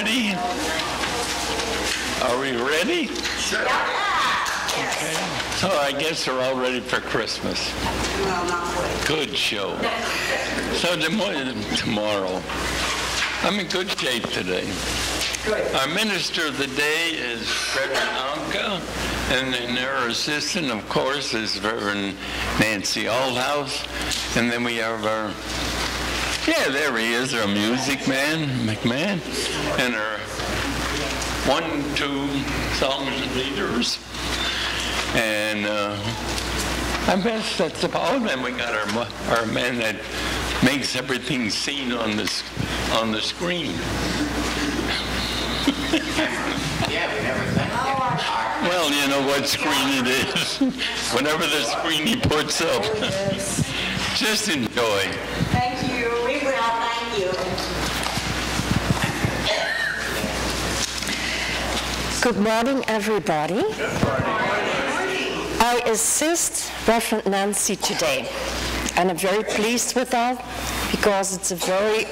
ready? Are we ready? Sure. Okay. So I guess we're all ready for Christmas. Well, not quite. Good show. So tomorrow, tomorrow, I'm in good shape today. Our minister of the day is Reverend Anka, and then their assistant, of course, is Reverend Nancy Althouse. And then we have our, yeah, there he is, our music man, McMahon, and our one, two songs leaders. And uh, I guess that's about it. And we got our, our man that makes everything seen on this on the screen. Yeah, we never. Well, you know what screen it is. Whatever the screen he puts up. Just enjoy. Thank you. We will. Thank you. Good morning, everybody. I assist Reverend Nancy today, and I'm very pleased with that because it's a very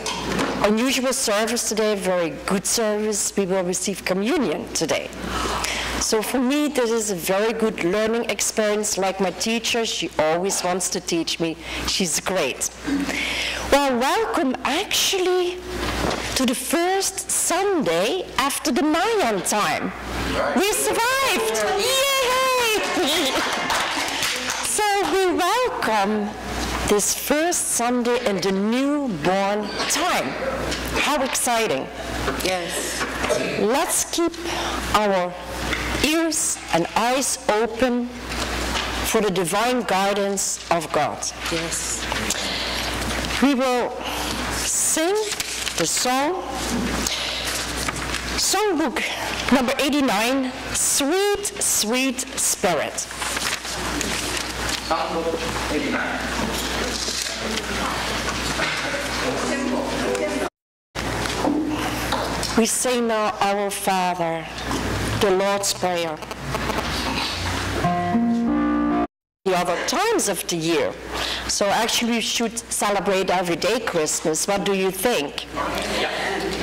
unusual service today, very good service. We will receive communion today. So for me, this is a very good learning experience. Like my teacher, she always wants to teach me. She's great. Well, welcome actually to the first Sunday after the Mayan time. We survived! Yay! so we welcome this first Sunday in the newborn time. How exciting! Yes. Let's keep our ears and eyes open for the divine guidance of God. Yes. We will sing the song, songbook number 89, Sweet, Sweet Spirit. Songbook 89. We say now, Our Father, the Lord's Prayer. The other times of the year. So actually, we should celebrate every day Christmas. What do you think?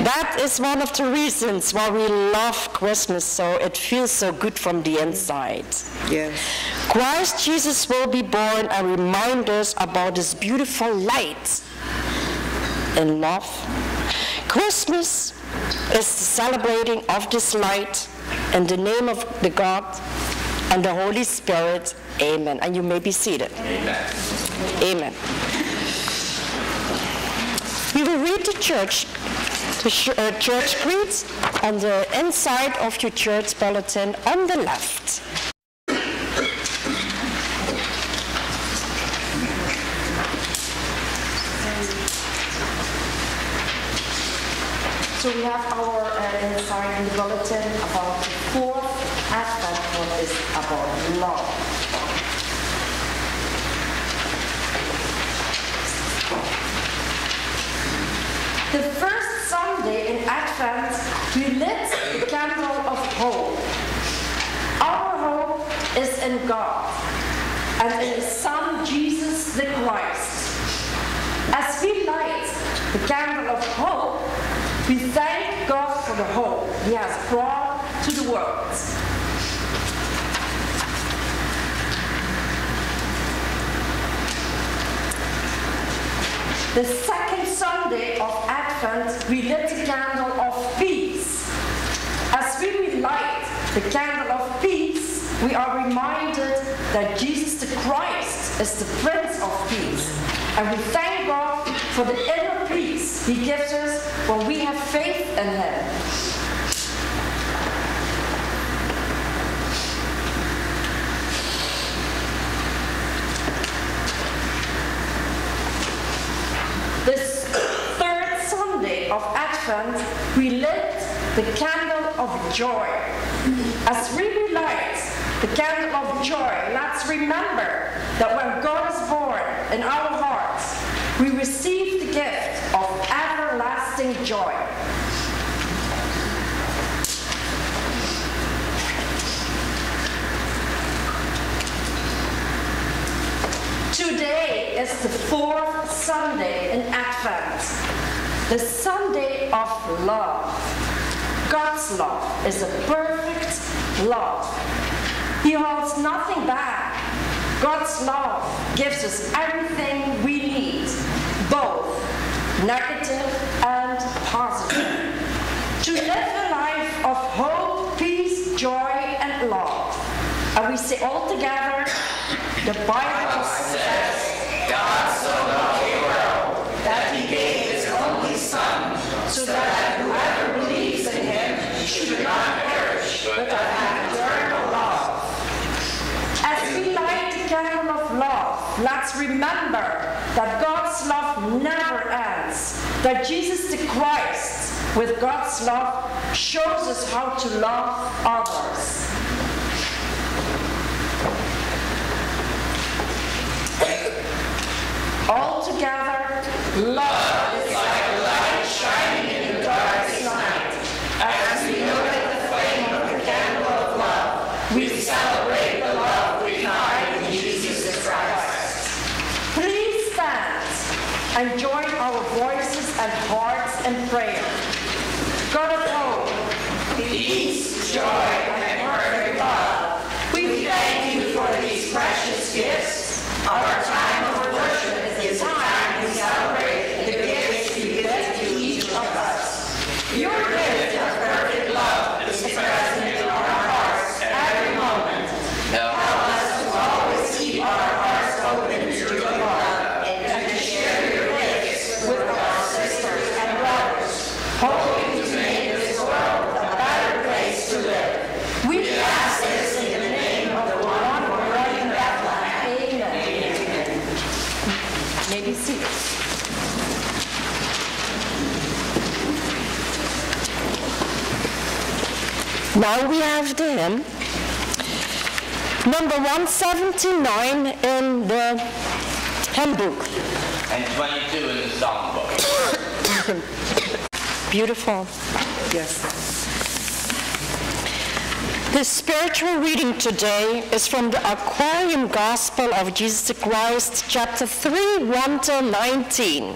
That is one of the reasons why we love Christmas, so it feels so good from the inside. Yes. Christ Jesus will be born and remind us about this beautiful light in love. Christmas is the celebrating of this light in the name of the God and the Holy Spirit. Amen. And you may be seated. Amen. Amen. We will read the church, the uh, church creed on the inside of your church bulletin on the left. So we have our uh, inside in the bulletin about the fourth Advent, what is about love. The first Advent, we lit the candle of hope. Our hope is in God and in His Son Jesus the Christ. As we light the candle of hope, we thank God for the hope He has brought to the world. The second Sunday of Advent, we lit the candle of peace. As we relight the candle of peace, we are reminded that Jesus the Christ is the Prince of Peace. And we thank God for the inner peace He gives us when we have faith in Him. This third Sunday of Advent, we lit the candle of joy. As we relight the candle of joy, let's remember that when God is born in our hearts, we receive the gift of everlasting joy. Today is the fourth Sunday in Advent, the Sunday of love. God's love is a perfect love. He holds nothing back. God's love gives us everything we need, both negative and positive. To live a life of hope, peace, joy, and love. And we say all together, the Bible says, God so loved the world that he gave his only Son, so that whoever should not perish, but have eternal life. As we light the candle of love, let's remember that God's love never ends. That Jesus the Christ, with God's love, shows us how to love others. All together, love is like a light shining in the darkest night. As we look at the flame of the candle of love, we celebrate the love we find in Jesus Christ. Please stand and join our voices and hearts in prayer. God of hope, Peace, joy, and perfect love. We thank you for these precious gifts. Our time of worship is a time to celebrate the gifts you give to each of us. Your gift of perfect love is present in our hearts every moment. Help us to always keep our hearts open to your love and to share your gifts with our sisters and brothers, hoping to make this world a better place to live. We ask this in the name of the one born in Bethlehem. Amen. May be seated. Now we have the hymn, number 179 in the hymn book. And 22 in the songbook. Beautiful. Yes. The spiritual reading today is from the Aquarian Gospel of Jesus Christ, chapter 3, 1 to 19.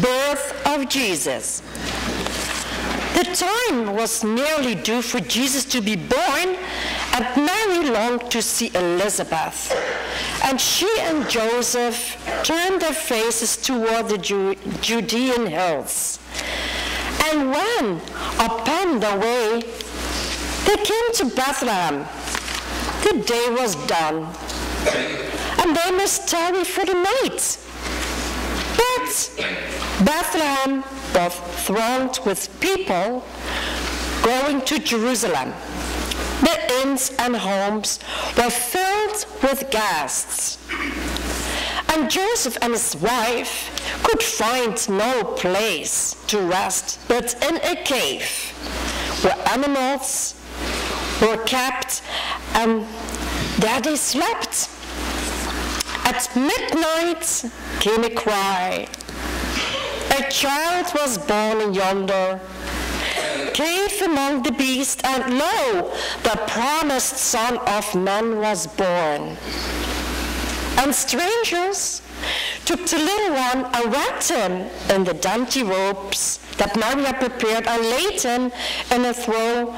Birth of Jesus. The time was nearly due for Jesus to be born, and Mary longed to see Elizabeth. And she and Joseph turned their faces toward the Ju- Judean hills. And when, upon the way, they came to Bethlehem. The day was done, and they must tarry for the night. But Bethlehem was thronged with people going to Jerusalem. The inns and homes were filled with guests. And Joseph and his wife could find no place to rest but in a cave where animals were kept and there they slept. At midnight came a cry. A child was born in yonder cave among the beasts, and lo, the promised Son of Man was born. And strangers took the little one and wrapped him in the dainty robes that Mary had prepared and laid him in a throne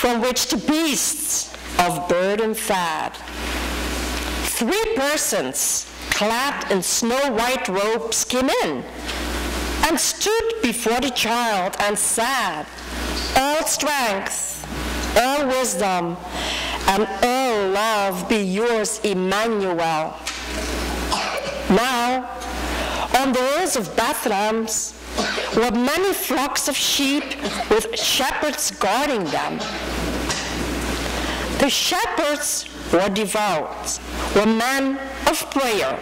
from which the beasts of burden fed. Three persons clad in snow white robes came in and stood before the child and said, All strength, all wisdom, and all love be yours, Emmanuel. Now, on the hills of Bethlehem were many flocks of sheep with shepherds guarding them. The shepherds were devout, were men of prayer,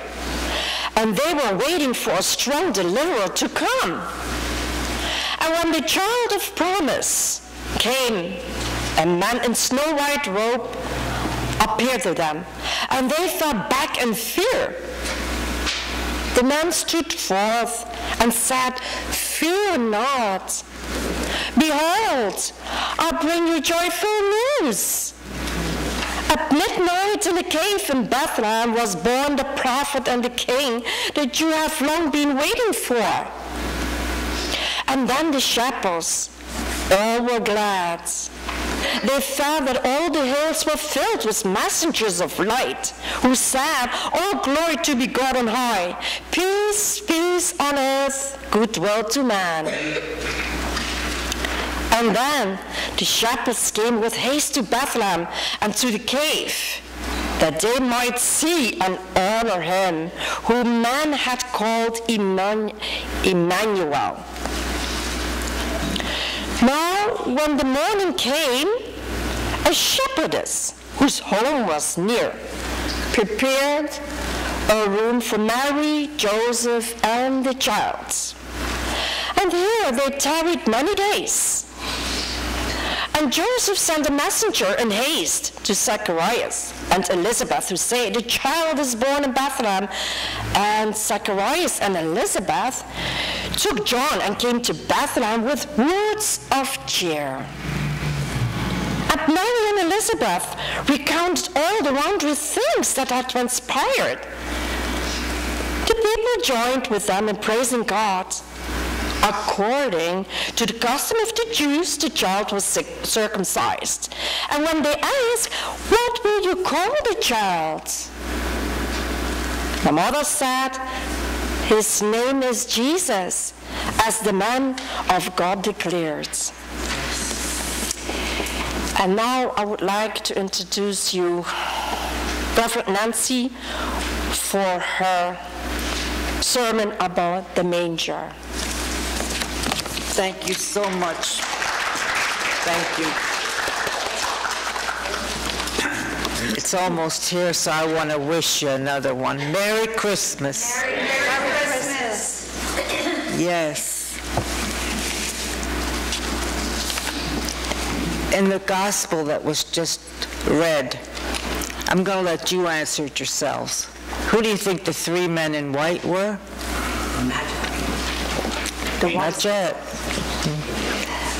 and they were waiting for a strong deliverer to come. And when the child of promise came, a man in snow white robe appeared to them, and they fell back in fear. The man stood forth and said, Fear not. Behold, I bring you joyful news. At midnight in the cave in Bethlehem was born the prophet and the king that you have long been waiting for. And then the shepherds All were glad. They found that all the hills were filled with messengers of light who said, All glory to be God on high, peace, peace on earth, goodwill to man. And then the shepherds came with haste to Bethlehem and to the cave, that they might see and honor him whom man had called Emmanuel. Now, when the morning came, a shepherdess whose home was near prepared a room for Mary, Joseph, and the child. And here they tarried many days. And Joseph sent a messenger in haste to Zacharias and Elizabeth, who said, The child is born in Bethlehem. And Zacharias and Elizabeth took John and came to Bethlehem with words of cheer. And Mary and Elizabeth recounted all the wondrous things that had transpired. The people joined with them in praising God. According to the custom of the Jews, the child was circumcised. And when they asked, What will you call the child? The mother said, His name is Jesus, as the man of God declared. And now I would like to introduce you Reverend Nancy for her sermon about the manger. Thank you so much. Thank you. It's almost here, so I want to wish you another one. Merry Christmas. Merry, Merry Christmas. Yes. In the gospel that was just read, I'm going to let you answer it yourselves. Who do you think the three men in white were? The Not yet.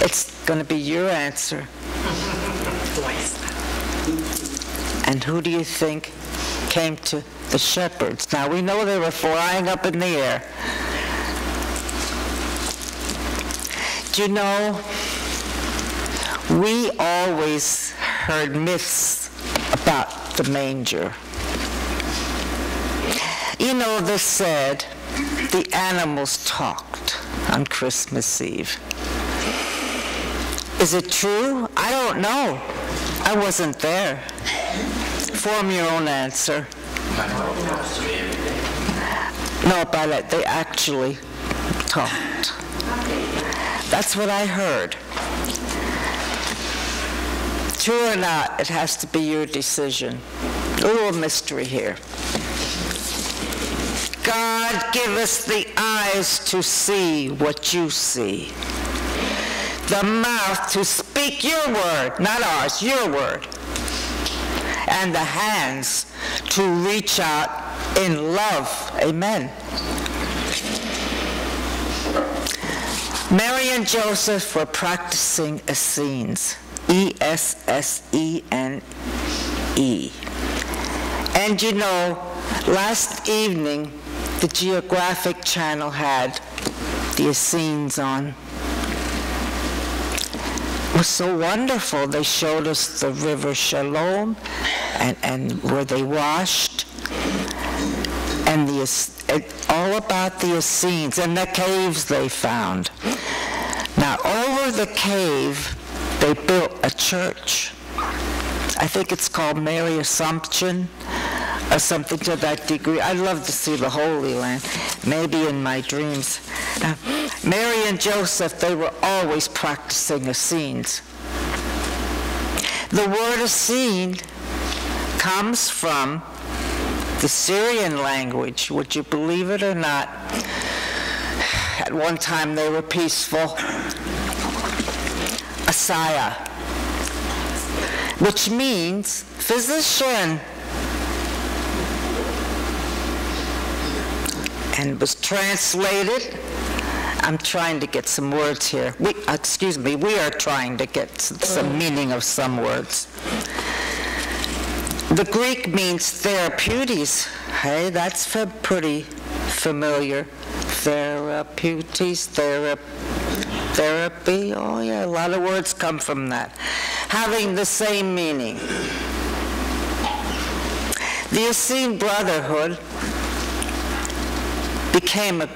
It's going to be your answer. And who do you think came to the shepherds? Now we know they were flying up in the air. Do you know, we always heard myths about the manger. You know, they said the animals talked on Christmas Eve. Is it true? I don't know. I wasn't there. Form your own answer. No, it. They actually talked. That's what I heard. True or not, it has to be your decision. A little mystery here. God, give us the eyes to see what you see. The mouth to speak your word, not ours, your word. And the hands to reach out in love. Amen. Mary and Joseph were practicing Essenes. E-S-S-E-N-E. And you know, last evening, the Geographic Channel had the Essenes on. Was so wonderful. They showed us the River Shalom and, and where they washed and the, all about the Essenes and the caves they found. Now, over the cave, they built a church. I think it's called Mary Assumption or something to that degree. I'd love to see the Holy Land, maybe in my dreams. Uh, Mary and Joseph, they were always practicing Essenes. The word Essene comes from the Syrian language, would you believe it or not? At one time they were peaceful. Asaya, which means physician. And was translated. I'm trying to get some words here. We, uh, excuse me, we are trying to get some mm. meaning of some words. The Greek means therapeutes. Hey, that's pretty familiar. Therapeutes, therap Therapy, oh yeah, a lot of words come from that. Having the same meaning. The Essene Brotherhood became a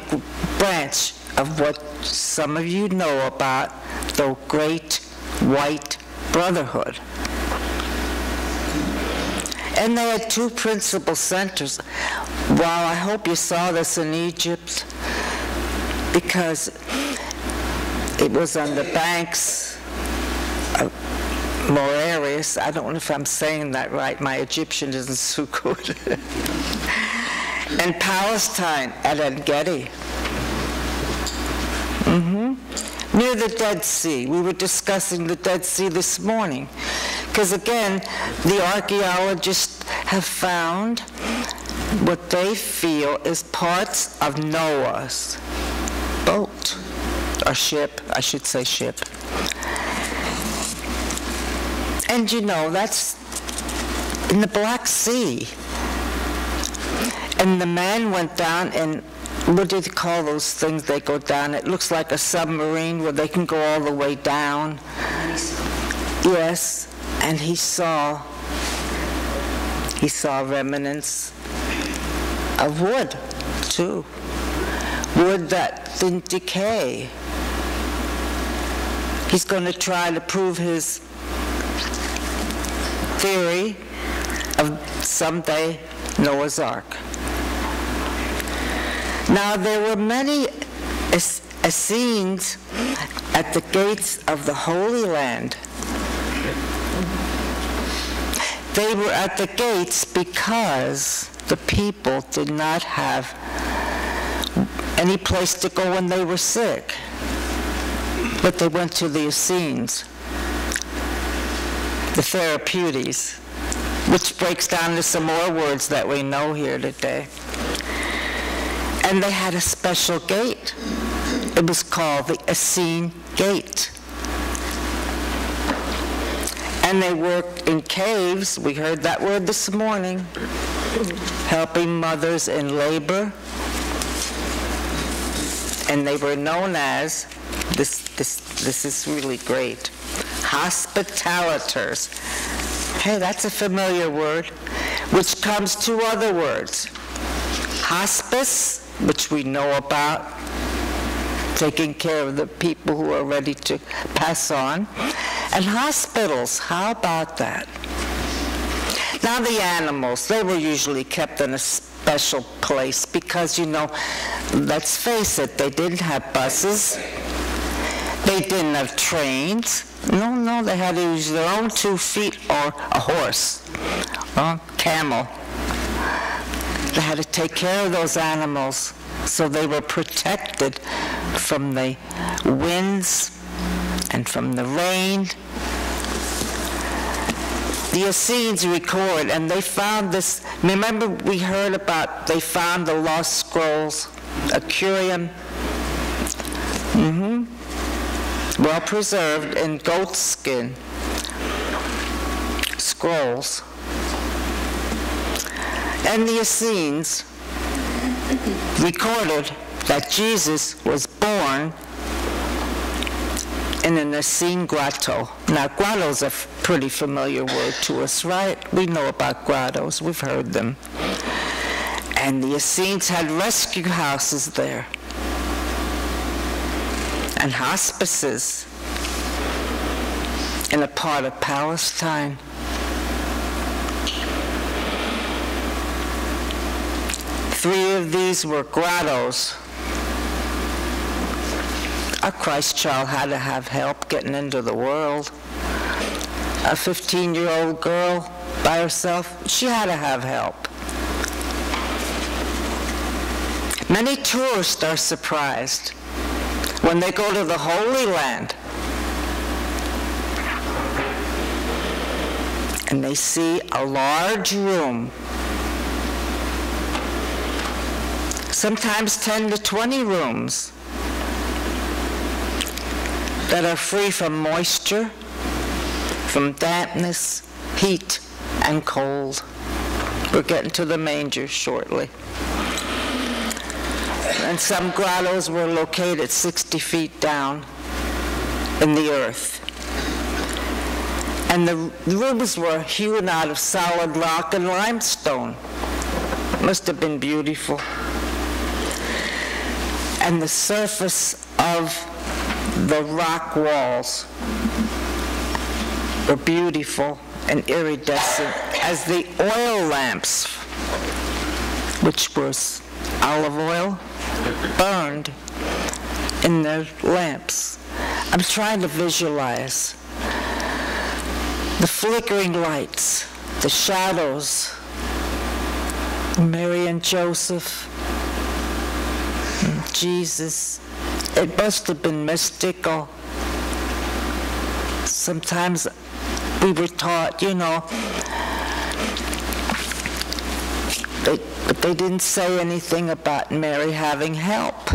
branch of what some of you know about the Great White Brotherhood. And they had two principal centers. Wow, I hope you saw this in Egypt because it was on the banks of Moeris. I don't know if I'm saying that right. My Egyptian isn't so good. and Palestine at En Gedi. Mm-hmm. Near the Dead Sea. We were discussing the Dead Sea this morning. Because again, the archaeologists have found what they feel is parts of Noah's boat, or ship, I should say ship. And you know, that's in the Black Sea. And the man went down and what do they call those things they go down? It looks like a submarine where they can go all the way down. Yes, and he saw he saw remnants of wood too. Wood that didn't decay. He's going to try to prove his theory of someday Noah's Ark. Now, there were many Essenes at the gates of the Holy Land. They were at the gates because the people did not have any place to go when they were sick. But they went to the Essenes, the Therapeutes, which breaks down to some more words that we know here today. And they had a special gate. It was called the Essene Gate. And they worked in caves. We heard that word this morning. Helping mothers in labor. And they were known as, this, this, this is really great, hospitalitors. Hey, that's a familiar word, which comes to other words. Hospice, which we know about, taking care of the people who are ready to pass on. And hospitals, how about that? Now the animals, they were usually kept in a special place because, you know, let's face it, they didn't have buses. They didn't have trains. No, no, they had to use their own two feet or a horse or camel. They had to take care of those animals so they were protected from the winds and from the rain. The Essenes record, and they found this. Remember, we heard about they found the lost scrolls, a curium. Mm-hmm. Well preserved in goat skin scrolls. And the Essenes recorded that Jesus was born in an Essene grotto. Now, grotto's a pretty familiar word to us, right? We know about grottos. We've heard them. And the Essenes had rescue houses there and hospices in a part of Palestine. Three of these were grottos. A Christ child had to have help getting into the world. A 15-year-old girl by herself, she had to have help. Many tourists are surprised when they go to the Holy Land and they see a large room sometimes 10 to 20 rooms that are free from moisture, from dampness, heat, and cold. We're getting to the manger shortly. And some grottos were located 60 feet down in the earth. And the rooms were hewn out of solid rock and limestone. Must have been beautiful. And the surface of the rock walls were beautiful and iridescent as the oil lamps, which was olive oil, burned in the lamps. I'm trying to visualize the flickering lights, the shadows, Mary and Joseph, Jesus. It must have been mystical. Sometimes we were taught, you know, they, but they didn't say anything about Mary having help.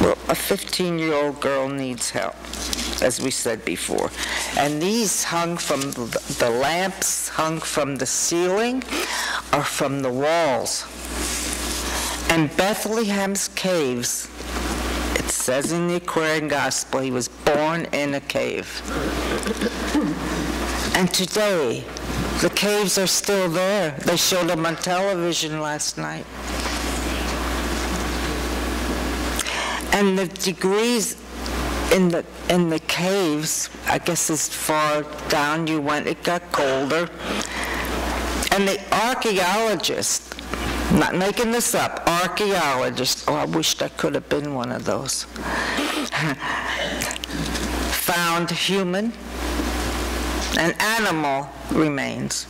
Well, a 15-year-old girl needs help, as we said before. And these hung from the lamps, hung from the ceiling, or from the walls. And Bethlehem's caves, it says in the Aquarian Gospel, he was born in a cave. And today, the caves are still there. They showed them on television last night. And the degrees in the in the caves, I guess as far down you went, it got colder. And the archaeologists, not making this up, archaeologists, oh, I wished I could have been one of those, found human. And animal remains.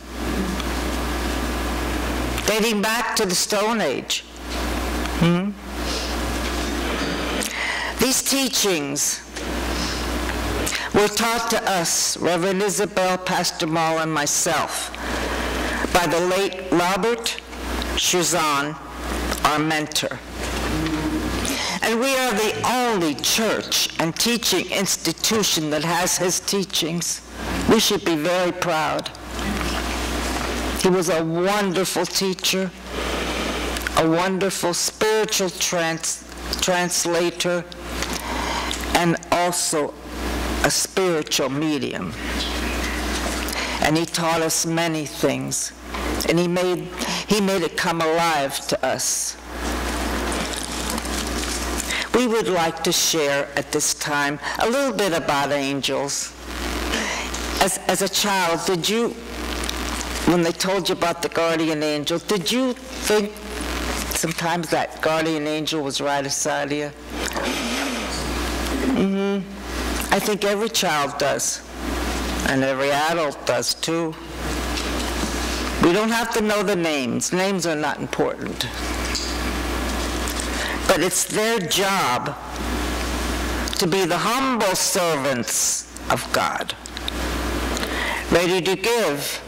Dating back to the Stone Age. Hmm? These teachings were taught to us, Reverend Isabel, Pastor Mall, and myself, by the late Robert Schuzan, our mentor. And we are the only church and teaching institution that has his teachings. We should be very proud. He was a wonderful teacher, a wonderful spiritual trans- translator, and also a spiritual medium. And he taught us many things. And he made, he made it come alive to us. We would like to share at this time a little bit about angels. As, as a child, did you, when they told you about the guardian angel, did you think sometimes that guardian angel was right of you? Mm-hmm. I think every child does, and every adult does too. We don't have to know the names. Names are not important. But it's their job to be the humble servants of God, ready to give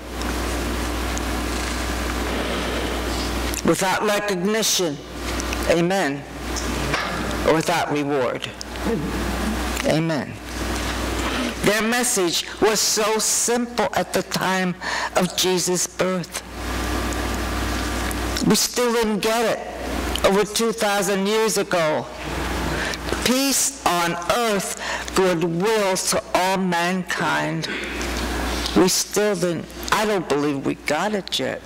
without recognition, amen, or without reward. Amen. Their message was so simple at the time of Jesus' birth. We still didn't get it over 2,000 years ago. Peace on earth, goodwill to all mankind. We still didn't, I don't believe we got it yet.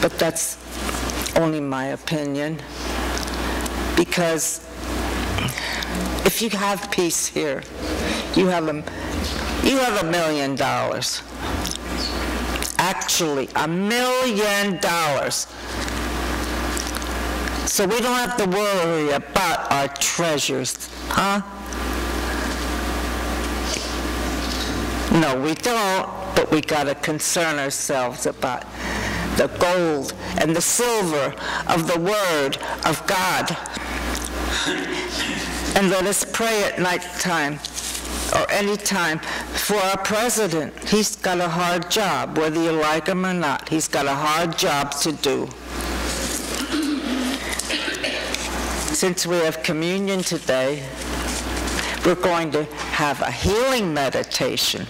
But that's only my opinion. Because if you have peace here, you have a, you have a million dollars. Actually, a million dollars. So we don't have to worry about our treasures, huh? No, we don't, but we got to concern ourselves about the gold and the silver of the Word of God. And let us pray at night time or any time for our president. He's got a hard job, whether you like him or not. He's got a hard job to do. Since we have communion today, we're going to have a healing meditation.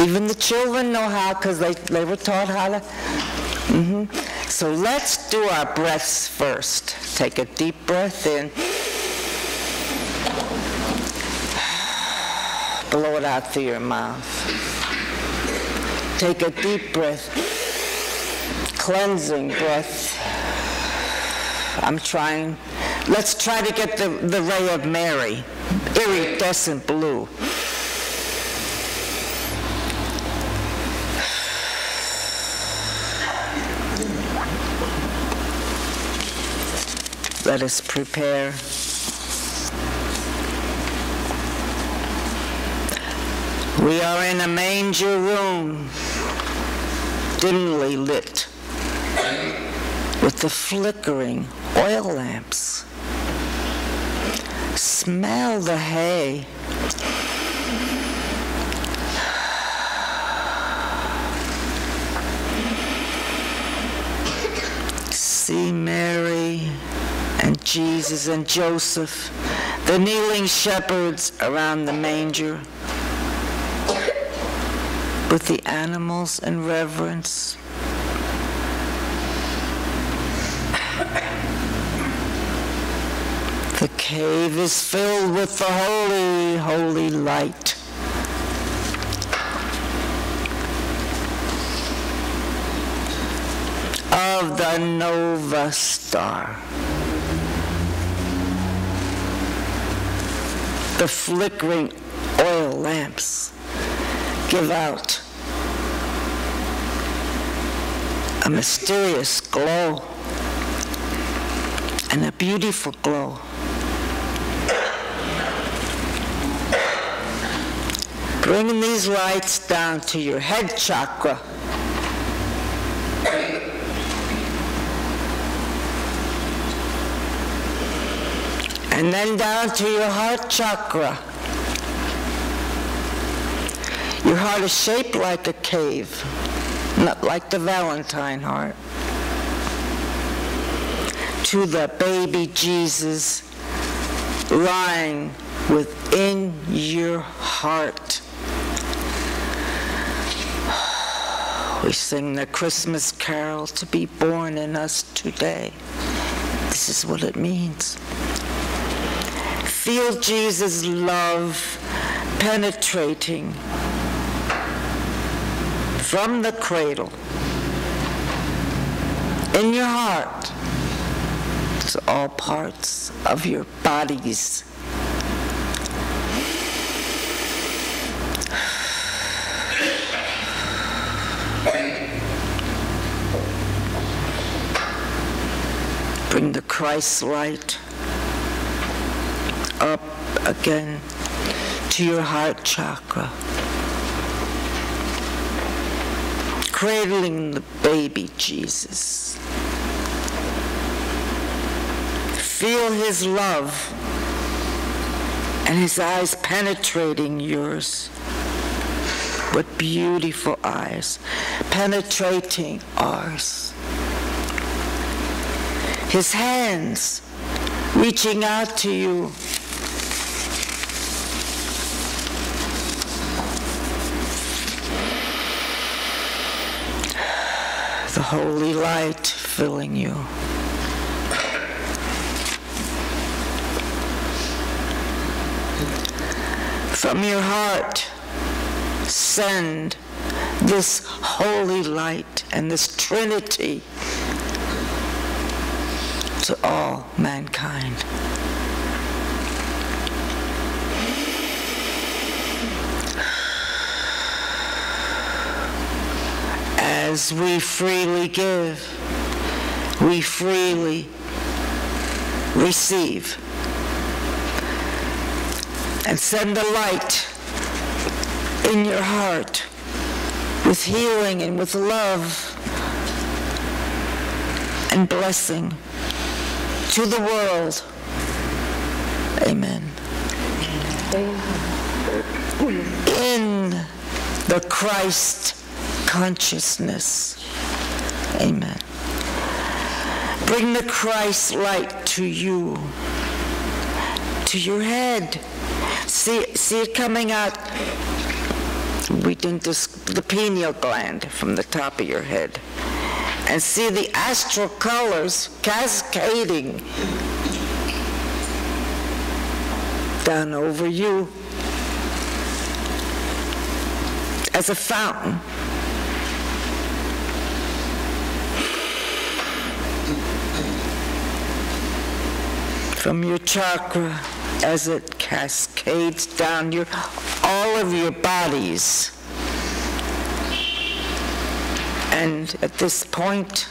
Even the children know how because they, they were taught how to. Mm-hmm. So let's do our breaths first take a deep breath in. Blow it out through your mouth. Take a deep breath. Cleansing breath. I'm trying. Let's try to get the, the ray of Mary, iridescent blue. Let us prepare. We are in a manger room, dimly lit, with the flickering oil lamps. Smell the hay. See Mary Jesus and Joseph, the kneeling shepherds around the manger, with the animals in reverence. The cave is filled with the holy, holy light. Of the Nova Star. The flickering oil lamps give out a mysterious glow and a beautiful glow. Bringing these lights down to your head chakra. And then down to your heart chakra. Your heart is shaped like a cave, not like the Valentine heart. To the baby Jesus lying within your heart. We sing the Christmas carol to be born in us today. This is what it means. Feel Jesus' love penetrating from the cradle in your heart to all parts of your bodies. Bring the Christ light up again to your heart chakra. Cradling the baby Jesus. Feel his love and his eyes penetrating yours. What beautiful eyes, penetrating ours. His hands reaching out to you. Holy light filling you. From your heart, send this holy light and this Trinity to all mankind. As we freely give, we freely receive. And send the light in your heart with healing and with love and blessing to the world. Amen. In the Christ consciousness. Amen. Bring the Christ light to you, to your head. See, see it coming out. We didn't the pineal gland from the top of your head and see the astral colors cascading down over you as a fountain. From your chakra as it cascades down your all of your bodies. And at this point,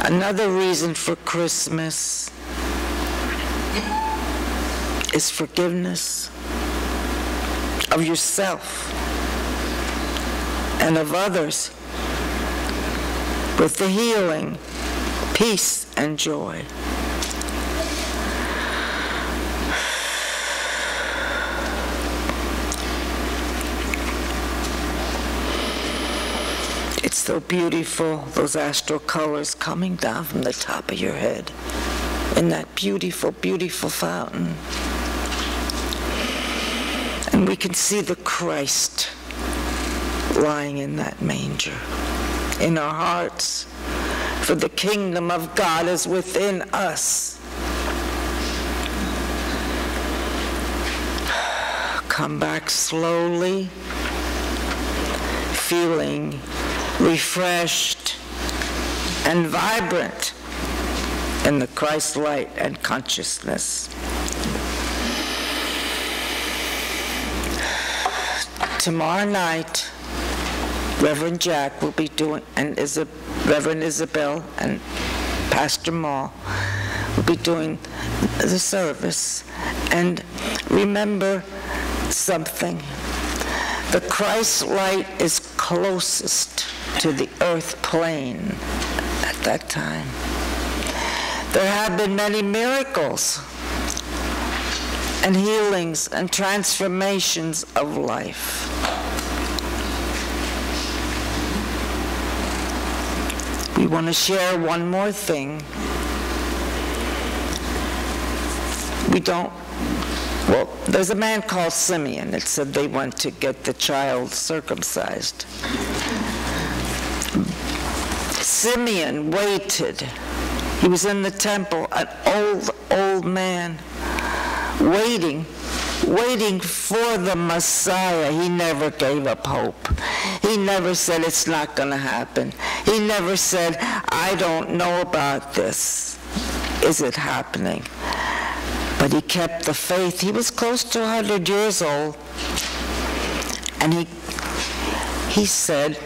another reason for Christmas is forgiveness of yourself and of others with the healing, peace, and joy. It's so beautiful, those astral colors coming down from the top of your head in that beautiful, beautiful fountain. And we can see the Christ lying in that manger in our hearts. For the kingdom of God is within us. Come back slowly, feeling refreshed and vibrant in the Christ light and consciousness. Tomorrow night, Reverend Jack will be doing, and Isab- Reverend Isabel and Pastor Maul will be doing the service. And remember something. The Christ light is closest to the earth plane at that time. There have been many miracles and healings and transformations of life. We want to share one more thing. We don't, well, there's a man called Simeon that said they went to get the child circumcised. Simeon waited. He was in the temple, an old, old man, waiting, waiting for the Messiah. He never gave up hope. He never said it's not going to happen. He never said, I don't know about this. Is it happening? But he kept the faith. He was close to 100 years old. And he, he said,